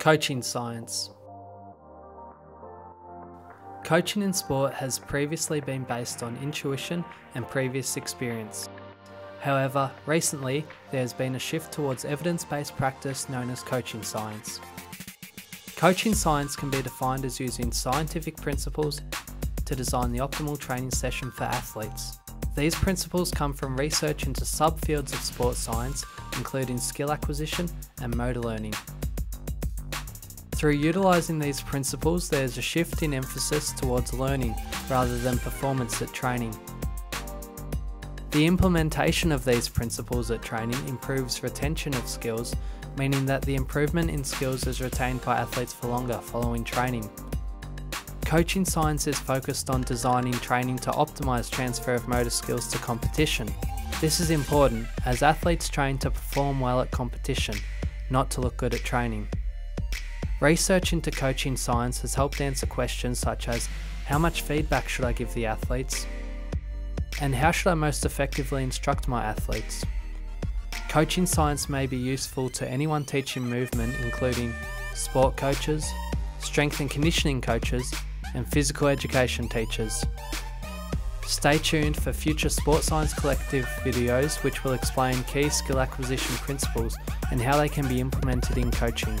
Coaching Science Coaching in sport has previously been based on intuition and previous experience. However, recently there has been a shift towards evidence based practice known as coaching science. Coaching science can be defined as using scientific principles to design the optimal training session for athletes. These principles come from research into subfields of sports science, including skill acquisition and motor learning. Through utilising these principles, there is a shift in emphasis towards learning rather than performance at training. The implementation of these principles at training improves retention of skills, meaning that the improvement in skills is retained by athletes for longer following training. Coaching science is focused on designing training to optimise transfer of motor skills to competition. This is important as athletes train to perform well at competition, not to look good at training. Research into coaching science has helped answer questions such as how much feedback should I give the athletes? And how should I most effectively instruct my athletes? Coaching science may be useful to anyone teaching movement, including sport coaches, strength and conditioning coaches, and physical education teachers. Stay tuned for future Sport Science Collective videos which will explain key skill acquisition principles and how they can be implemented in coaching.